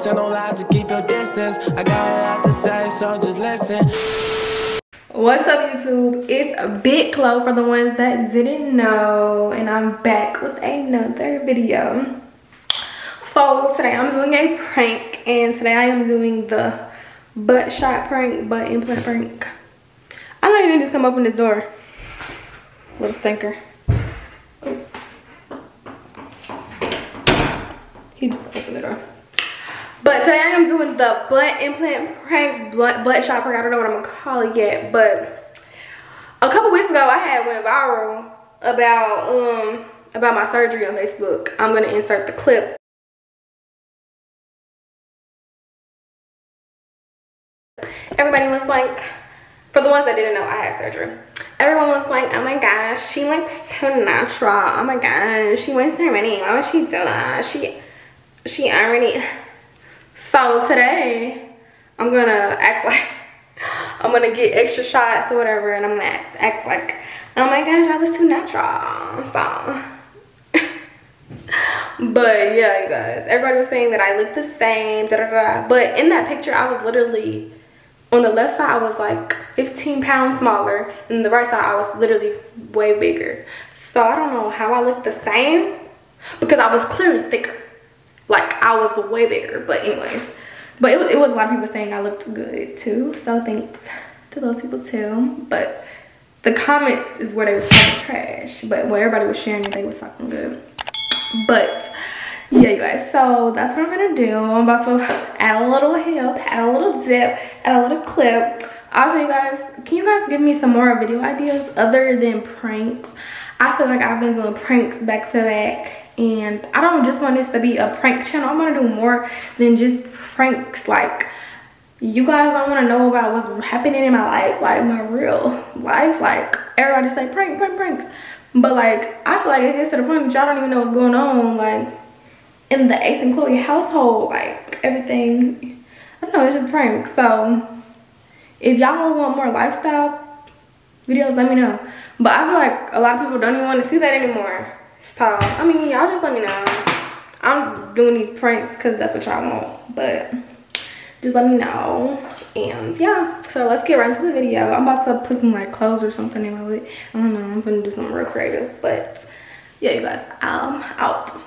don't tell no lies to keep your distance. I got a lot to say, so just listen. What's up YouTube? It's Big Chloe for the ones that didn't know and I'm back with another video. So today I'm doing a prank and today I am doing the butt shot prank, butt implant prank. I know you didn't just come open this door. Little stinker. He just opened the door. But today I am doing the butt implant prank, butt, butt shot prank. I don't know what I'm gonna call it yet, but a couple weeks ago I had went viral about um about my surgery on Facebook. I'm gonna insert the clip. Everybody was like, for the ones that didn't know, I had surgery. Everyone was like, oh my gosh, she looks so natural. Oh my gosh, she went so many. Why would she do that? She, she already. So today, I'm gonna act like I'm gonna get extra shots or whatever, and I'm gonna act, act like, oh my gosh, I was too natural. So. but yeah, you guys, everybody was saying that I look the same, da da da. But in that picture, I was literally on the left side I was like 15 pounds smaller and the right side I was literally way bigger so I don't know how I look the same because I was clearly thicker like I was way bigger but anyways. But it, it was a lot of people saying I looked good too. So thanks to those people too. But the comments is where they was talking trash but where everybody was sharing it they was talking good. But yeah you guys so that's what i'm gonna do. I'm about to add a little hip add a little zip add a little clip. Also you guys can you guys give me some more video ideas other than pranks? I feel like i've been doing pranks back to back and i don't just want this to be a prank channel i want to do more than just pranks like you guys don't want to know about what's happening in my life like my real life like everybody say prank prank pranks but like i feel like it gets to the point that y'all don't even know what's going on like in the Ace and Chloe household, like everything, I don't know, it's just pranks. So if y'all want more lifestyle videos, let me know. But I feel like a lot of people don't even want to see that anymore. So, I mean, y'all just let me know. I'm doing these pranks because that's what y'all want. But just let me know. And yeah, so let's get right into the video. I'm about to put some like clothes or something in my wig. I don't know, I'm gonna do something real creative. But yeah, you guys, I'm out.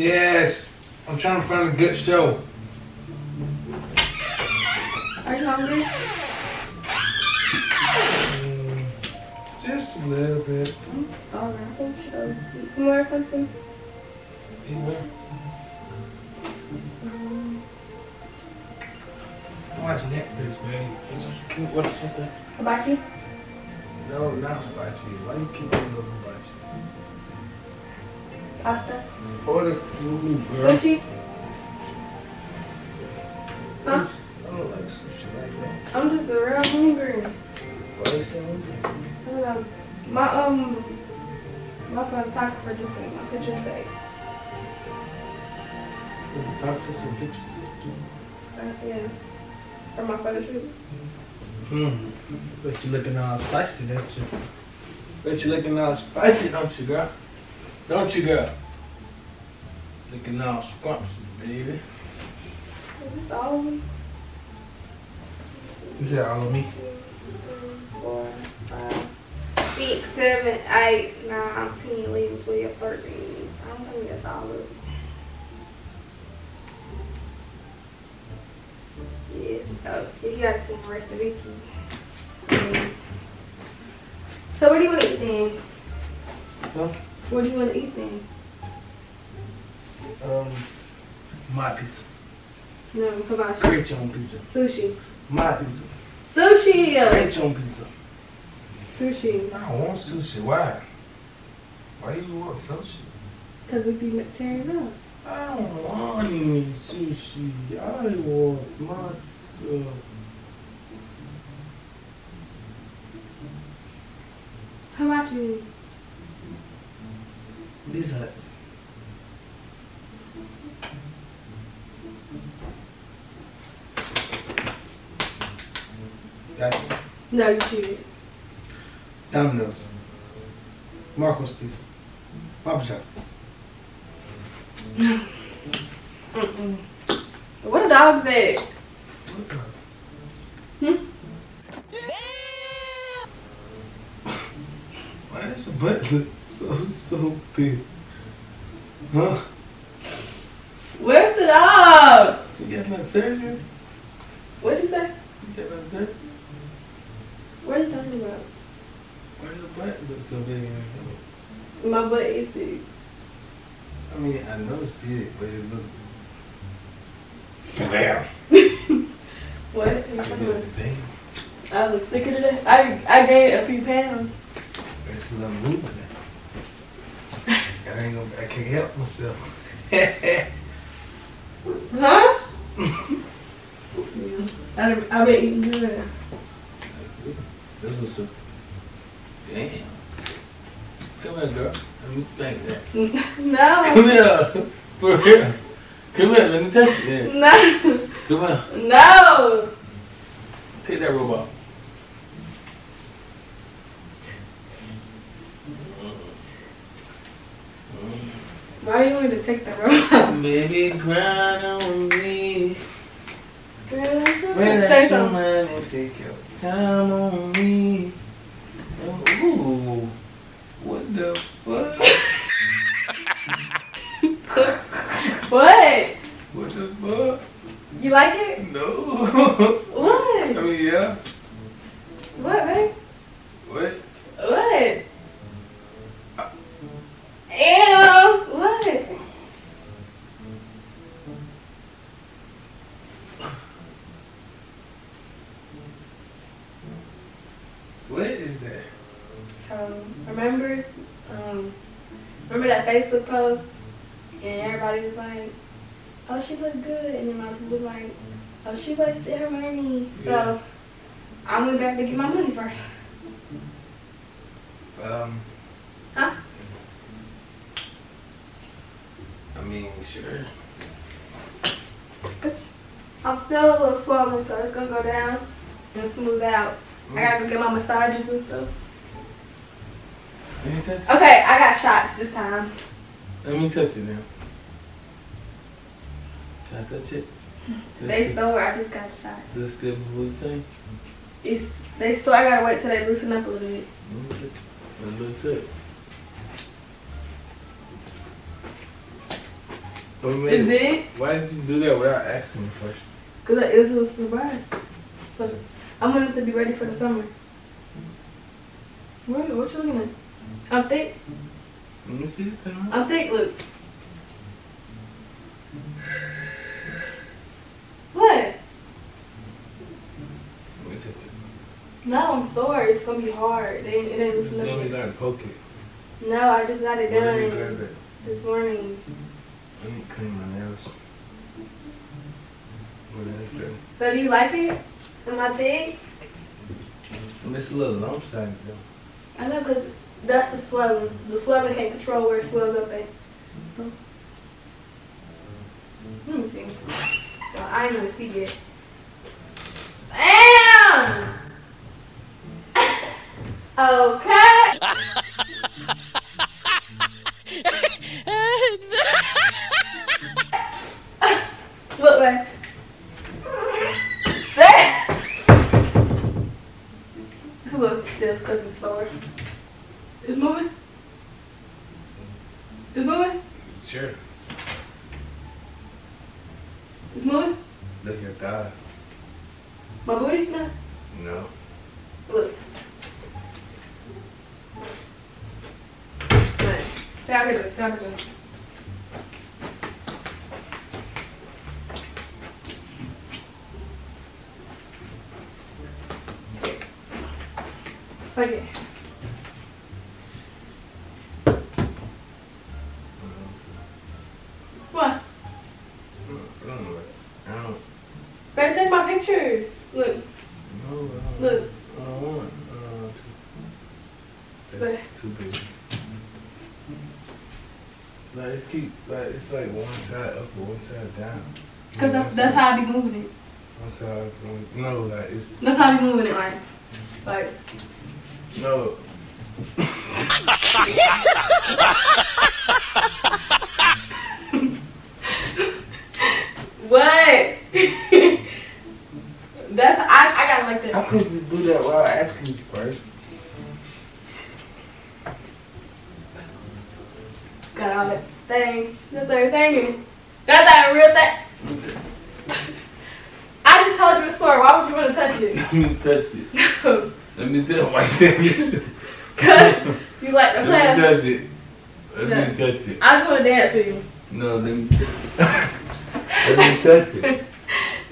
Yes, I'm trying to find a good show. Are you hungry? Mm, just a little bit. Alright, should eat some more or something? You know? Watch Netflix, man. Can you watch something? Hibachi? No, not hibachi. Why you keep on looking hibachi? Pasta? Order food, girl. Sushi? Huh? I don't like sushi like that. I'm just real hungry. Why you so hungry? I don't know. My um my photographer just sent my picture today. If you talk to some bitches. Uh, yeah. For my photo shoot. Hmm. But you looking all spicy, don't you? Bet you looking all spicy, don't you, girl? Don't you, girl? Looking all scrumptious, baby. Is this all of me? Is that all of me? Four, five, six, seven, eight, nine, ten, eleven, twelve, thirteen. I don't think that's all of it. Yes. Oh, you gotta see the rest of Vicky's. Mm. So what do you want to eat then? Huh? What do you want to eat then? Um, my pizza. No, hibachi. Create your own pizza. Sushi. My pizza. Sushi! Create your own pizza. Sushi. I don't want sushi. Why? Why do you want sushi? Because we be tearing up. I don't want any sushi. I want my. Uh, How you? Pizza Got you. No, you cheated. Domino's. Marco's Pizza. Papa Shop. Mm-mm. What a dog said. Hmm? Why is your butt look so, so big? Huh? Where's the dog? You got my surgery? What'd you say? You got my surgery? What are you talking about? Why your butt look so big? in the My butt is big. I mean, I know it's big, but it look. Bam. What? are you talking. I look thicker today. I I gained a few pounds. That's because I'm moving it. I ain't gonna, I can't help myself. Huh? I I've been eating good. This was a. Damn. Come here, girl. Let me spank that. no. Come No. here. For real. Come here, let me touch it. Yeah. No. Come here. No. Take that robot. Why do you want to take the robot? Baby, grind on me. Relax your mind and take your time on me. Ooh. What the fuck? What? What the fuck? You like it? No. What? I mean, yeah. What? What? What? Post, and everybody was like, "Oh, she looked good," and then my people was like, "Oh, she wasted her money." So Yeah. I went back to get my money's worth. Um. Huh? I mean, sure. I'm still a little swollen, so it's gonna go down and smooth out. I gotta go get my massages and stuff. Let me touch it. Okay, I got shots this time. Let me touch it now. Can I touch it? They sore. I just got shots. Does it still move the same? It's they sore. I gotta wait till they loosen up a little bit. Let me touch it. Let me touch it. Wait a It's minute. big. Why did you do that without asking me first? Cause it was a surprise. But I wanted to be ready for the summer. What, what you looking at? I'm thick. Let me see it. Turn around. I'm thick, look. What? Let me touch it. No, I'm sore. It's gonna be hard. It ain't Just loosen let me like poke it. No, I just got it grab done it. this morning. I Let me clean my nails. What is that? So do you like it? Am I thick? It's a little lump size though. I know, cause that's the swelling. The swelling can't control where it swells up at. Let me see. No, I ain't gonna see yet. Bam! okay. Look, man. Say. Little stiff because slower. It's moving. It's moving. Sure. It's moving. Look at your thighs. My booty? No. No. Look. Nice. Tap it, tap it. Okay. Or one side down. Cause that's, that's how I be moving it. That's how I don't know, like it's That's how I be moving it, like, like. no. What? that's I I gotta like How that. could you do that while asking you first? Got all that thing, that thing, thing. Got that real thing. I just told you a story. Why would you want to touch it? Let me touch it. Let you Cause you like the Let me touch it. Let Yeah. me touch it. I just want to dance with you. No, let me Let me touch it.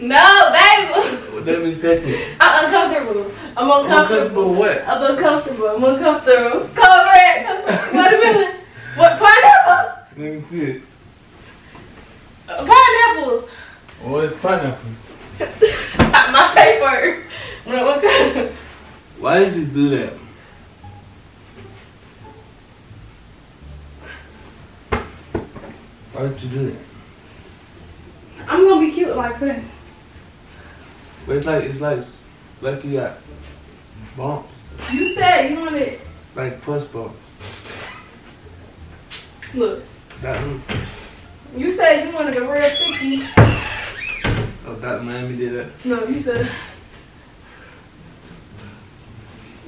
No, baby. Let me touch it. I'm uncomfortable. I'm I'm uncomfortable. uncomfortable what? I'm uncomfortable. I'm uncomfortable. Cover it. Wait a minute. What pineapples? Let me see it. Uh, Pineapples. Oh, it's pineapples. My safe word. When I'm uncomfortable. Why did you do that? Why did you do that? I'm gonna be cute like that. But it's like it's like like you got bumps, You said you wanted. like push bumps. Look. That one, You said you wanted a real sticky. oh that Miami did that. No, you said.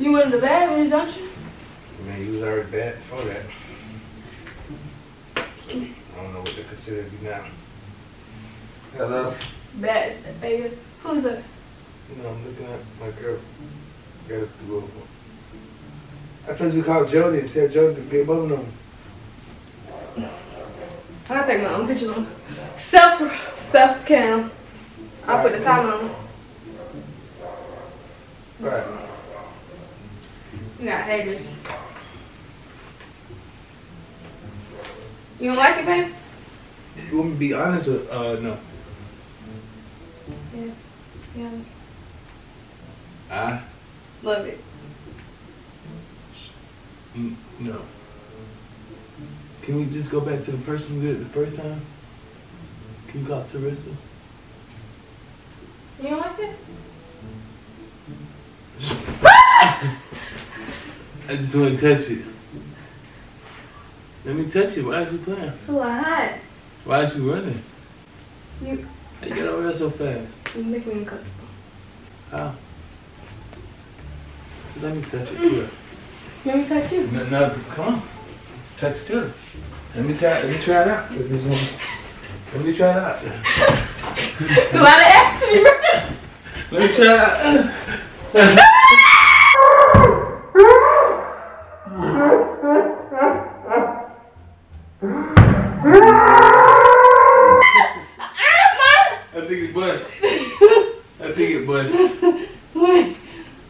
You went wanted the bad ones, don't you? Man, you was already bad before that. I don't know what they consider you now. Hello? Bad is baby. Who's that? No, I'm looking at my girl. Got it through over. I told you to call Jody and tell Jody to get bumping on me. I'll take my own picture on. Self self cam. I'll put the time on. Right. You got haters. You don't like it, babe? You want me to be honest with? Uh, no. Yeah. Be honest. I Love it. mm, no. Can we just go back to the person we did it the first time? Can you go out to Rista? You don't like it? I just want to touch it. Let me touch it. Why is you playing? It's a lot hot. Why is you running? You How you get over there so fast? you make me uncomfortable. How? So let me touch it. Here. Let me touch you. No, no, come on. Touch it too. Let me try. Let me try it out. Let me, let me try it out. A lot of action. Let me try it out. I think it bust. I think it bust. What?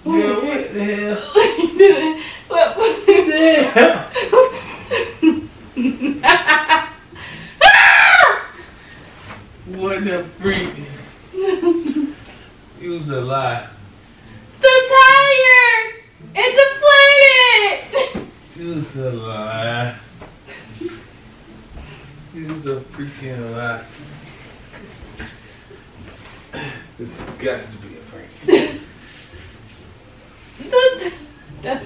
Yeah, what the hell? What you doing? What? what- Yeah. What the freak? You was a lie. The tire! It deflated! You was a lie. You was a freaking lie. This got to be a prank. The- That's.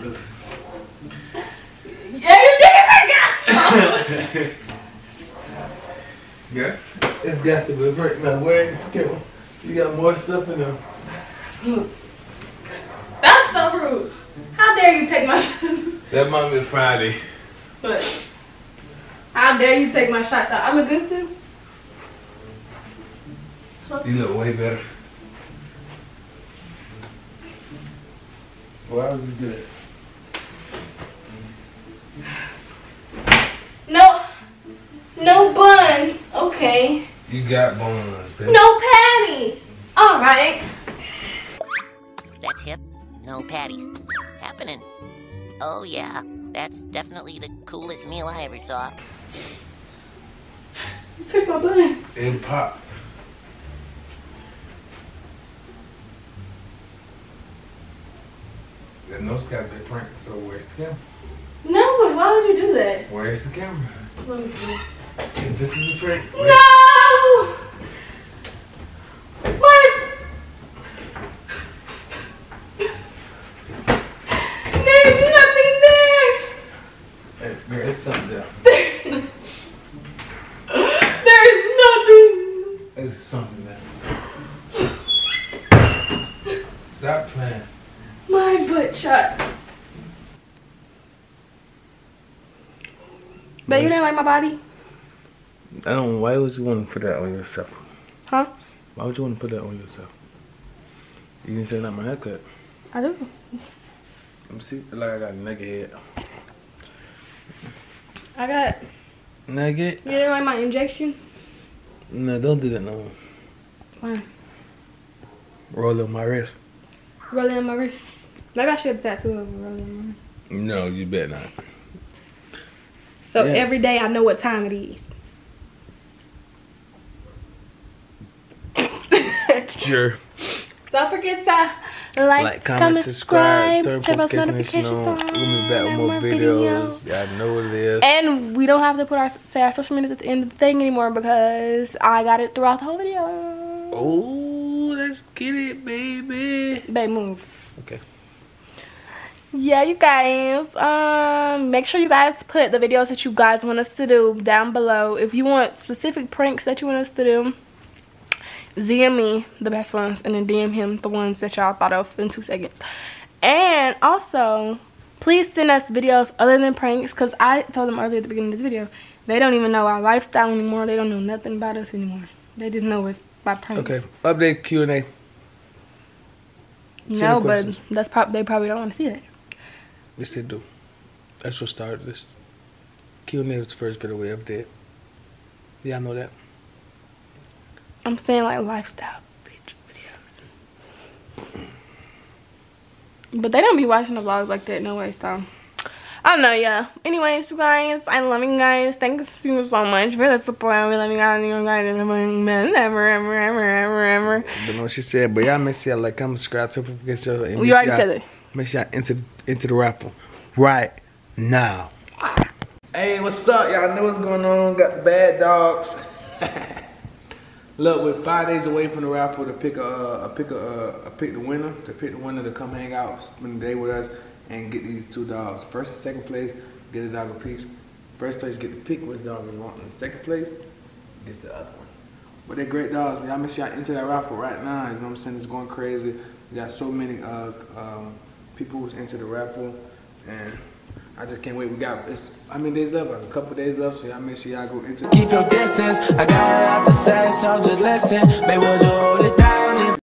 Yeah, you did it back yeah? It's got to be a break. Now, where is the camera? You got more stuff in there. That's so rude. How dare you take my That might be Friday. But how dare you take my shots out? I look good too. You look way better. Why would you do that? No, no buns. Okay. You got bones, baby. No patties. All right. That's hip. No patties. Happening. Oh yeah, that's definitely the coolest meal I ever saw. You took my bun. It popped. The nose got a big a prank, so where's the camera? No, but why would you do that? Where's the camera? Let me see. If this is a prank, where- No. Something, man. Stop playing. My butt shot. But you didn't like my body? I don't. Why would you want to put that on yourself? Huh? Why would you want to put that on yourself? You didn't say not my haircut. I do. Let me see. Like I got a nugget head. I got. Nugget? You didn't like my injections? No, don't do that no more. Why? Roll on my wrist. Rolling on my wrist. Maybe I should have tattooed over rolling on my wrist. No, you bet not. So Yeah. every day I know what time it is. Sure. Don't forget to like, Like, comment, subscribe, turn turn post notifications on. We'll be back with more videos. Y'all know what it is. And we don't have to put our say our social medias at the end of the thing anymore because I got it throughout the whole video. Oh, let's get it, baby. Babe, move. Okay. Yeah, you guys. Um, make sure you guys put the videos that you guys want us to do down below. If you want specific pranks that you want us to do, DM me the best ones and then DM him the ones that y'all thought of in two seconds. And also, please send us videos other than pranks because I told them earlier at the beginning of this video, they don't even know our lifestyle anymore. They don't know nothing about us anymore. They just know it's pranks. Okay. Update Q and A. Send No, but that's prob they probably don't want to see that. Yes, they do. That's what started this. Q and A was the first video we ever did. Y'all know that. I'm saying like lifestyle bitch videos. But they don't be watching the vlogs like that no way, so I don't know, yeah. Anyways, you guys, I love you guys. Thanks you so much for the support. I love you guys. You guys are the best ever, ever, ever, ever, ever. Don't know what she said, but y'all make sure y'all like, comment, subscribe, turn notifications on. and You already said it. Make sure y'all enter into the raffle right now. Hey, what's up? Y'all know what's going on. Got the bad dogs. Look, we're five days away from the raffle to pick a, uh, pick a, uh, pick the winner, to pick the winner to come hang out, spend the day with us, and get these two dogs. First and second place, get a dog a piece. First place, get to pick which dog you want. In second place, gets the other one. But they're great dogs. Y'all make sure y'all enter that raffle right now. You know what I'm saying? It's going crazy. We got so many uh, um, people who's into the raffle, and I just can't wait. We got it's how many days left? A couple days left, so y'all make sure y'all go into. Keep your distance. I got a lot to say, so just listen. Babe, would you hold